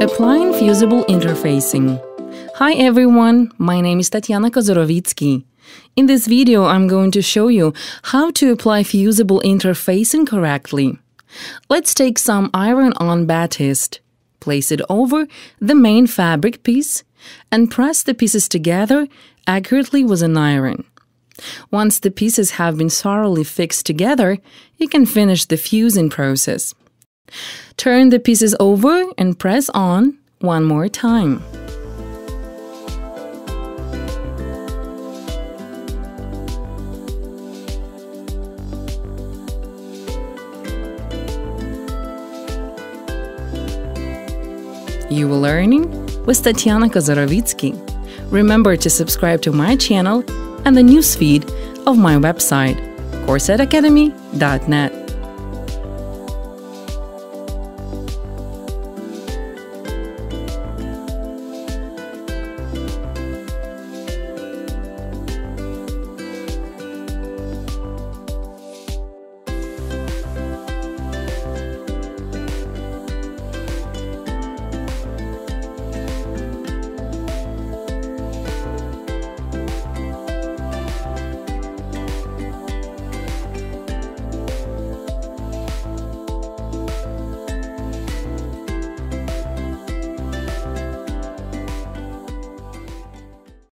Fusible Interfacing. Hi everyone, my name is Tatiana Kozorovitsky. In this video, I'm going to show you how to apply fusible interfacing correctly. Let's take some iron-on batiste, place it over the main fabric piece, and press the pieces together accurately with an iron. Once the pieces have been thoroughly fixed together, you can finish the fusing process. Turn the pieces over and press on one more time. You were learning with Tatiana Kozorovitsky. Remember to subscribe to my channel and the newsfeed of my website, corsetacademy.net.